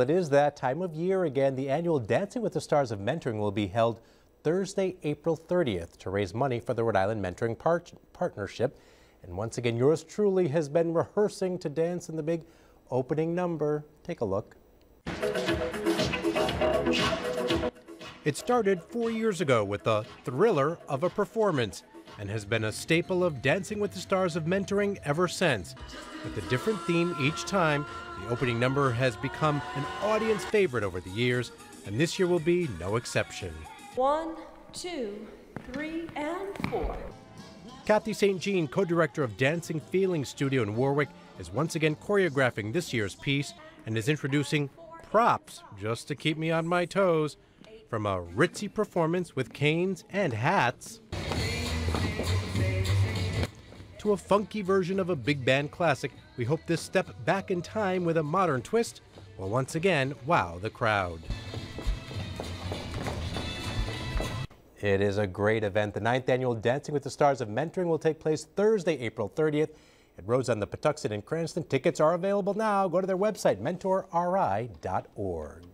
It is that time of year again. The annual Dancing with the Stars of Mentoring will be held Thursday, April 30th to raise money for the Rhode Island Mentoring Par Partnership. And once again, yours truly has been rehearsing to dance in the big opening number. Take a look. It started four years ago with the thriller of a performance and has been a staple of Dancing with the Stars of Mentoring ever since. With a different theme each time, the opening number has become an audience favorite over the years, and this year will be no exception. One, two, three, and four. Kathy St. Jean, co director of Dancing Feeling Studio in Warwick, is once again choreographing this year's piece and is introducing props just to keep me on my toes. From a ritzy performance with canes and hats to a funky version of a big band classic, we hope this step back in time with a modern twist will once again wow the crowd. It is a great event. The ninth annual Dancing with the Stars of Mentoring will take place Thursday, April 30th at Rhodes on the Pawtuxet in Cranston. Tickets are available now. Go to their website, mentorri.org.